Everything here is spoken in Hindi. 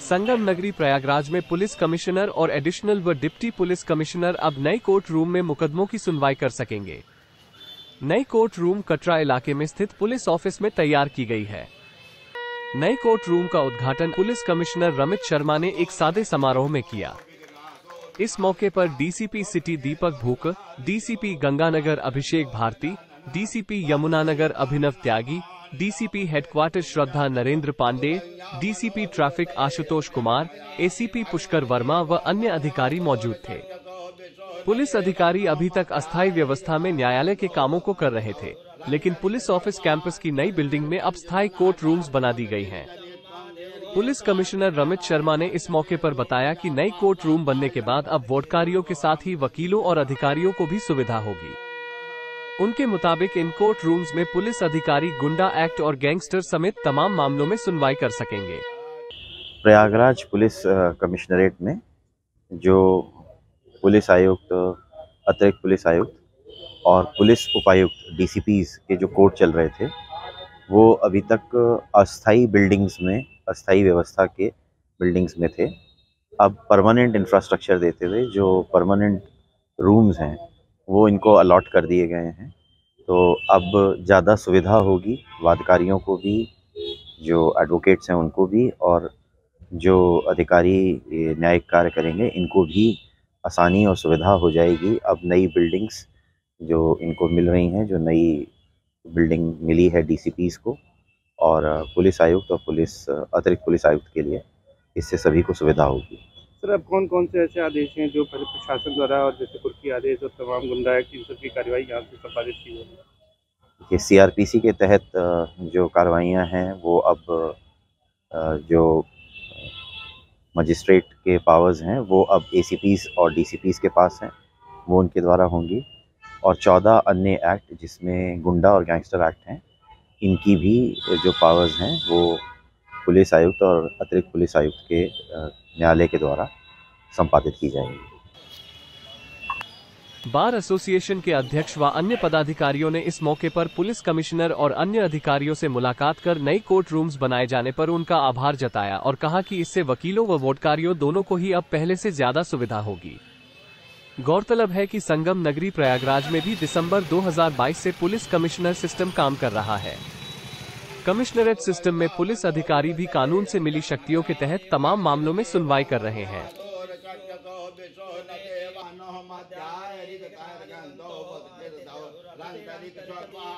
संगम नगरी प्रयागराज में पुलिस कमिश्नर और एडिशनल व डिप्टी पुलिस कमिश्नर अब नए कोर्ट रूम में मुकदमों की सुनवाई कर सकेंगे। नई कोर्ट रूम कटरा इलाके में स्थित पुलिस ऑफ़िस में तैयार की गई है। नए कोर्ट रूम का उद्घाटन पुलिस कमिश्नर रमित शर्मा ने एक सादे समारोह में किया। इस मौके पर DCP city Deepak Bhook DCP Ganganagar Abhishek Bharti, DCP Yamunanagar Abhinav Tyagi DCP headquarter Shraddha Narendra Pandey DCP traffic Ashutosh Kumar ACP Pushkar Verma व अन्य अधिकारी मौजूद थे पुलिस अधिकारी अभी तक अस्थायी व्यवस्था में न्यायालय के कामों को कर रहे थे, लेकिन पुलिस ऑफ़िस कैंपस की नई बिल्डिंग में अब स्थायी कोर्ट रूम्स बना दी गई हैं। पुलिस कमिश्नर रमित शर्मा ने इस मौके पर बताया कि नई कोर्ट रूम बनने के बाद अब वोटकारियों के साथ ही वकीलों और अधिकारियों को भी सुविधा होगी उनके मुताबिक इन कोर्ट रूम्स में पुलिस अधिकारी गुंडा एक्ट और गैंगस्टर समेत तमाम मामलों में सुनवाई कर सकेंगे। प्रयागराज पुलिस कमिश्नरेट में जो पुलिस आयुक्त, अतिरिक्त पुलिस आयुक्त और पुलिस उपायुक्त डीसीपीज के जो कोर्ट चल रहे थे, वो अभी तक अस्थाई बिल्डिंग्स में अस्थाई व्यवस्था के बिल्डिंग्स में थे। अब परमानेंट इंफ्रास्ट्रक्चर देते हुए जो परमानेंट रूम्स हैं, वो इनको अलॉट कर दिए गए हैं। तो अब ज़्यादा सुविधा होगी वादकारियों को भी, जो एडवोकेट्स हैं उनको भी, और जो अधिकारी न्यायिक कार्य करेंगे, इनको भी आसानी और सुविधा हो जाएगी। अब नई बिल्डिंग्स जो इनको मिल रही हैं, जो नई बिल्डिंग मिली है डीसीपीस को, और पुलिस आयुक्त और पुलिस, अतिरिक्त पुलिस आयुक्त के लिए, इससे सभी को सुविधा होगी। सर, अब कौन कौन से ऐसे आदेश हैं जो प्रशासन द्वारा और जैसे कुर्की आदेश और तमाम गुंडा एक्ट इन सब की कार्रवाई यहाँ से संपादित की जाएगी ये सीआरपीसी के तहत जो कार्रवाइयाँ हैं, वो अब जो मजिस्ट्रेट के पावर्स हैं, वो अब एसीपीस और डीसीपीस के पास हैं, वो उनके द्वारा होंगी। और चौदह अन्य एक्ट जिसमें गुंडा और गैंगस्टर एक्ट हैं, इनकी भी जो पावर्स हैं, वो पुलिस आयुक्त और अतिरिक्त पुलिस आयुक्त के न्यायालय के द्वारा संपादित की जाएँगी। बार एसोसिएशन के अध्यक्ष व अन्य पदाधिकारियों ने इस मौके पर पुलिस कमिश्नर और अन्य अधिकारियों से मुलाकात कर नई कोर्ट रूम्स बनाए जाने पर उनका आभार जताया और कहा कि इससे वकीलों व वोटकारियों दोनों को ही अब पहले से ज़्यादा सुविधा होगी। गौरतलब है कि संगम नगरी प्रयागराज में भी दिसंबर 2022 से पुलिस कमिश्नर सिस्टम काम कर रहा है। कमिश्नरेट सिस्टम में पुलिस अधिकारी भी कानून से मिली शक्तियों के तहत तमाम मामलों में सुनवाई कर रहे हैं। यतो विशो न देवानो मध्यारिदकार्गन्तो पतिर्दौ लन्तरिक्षत्वा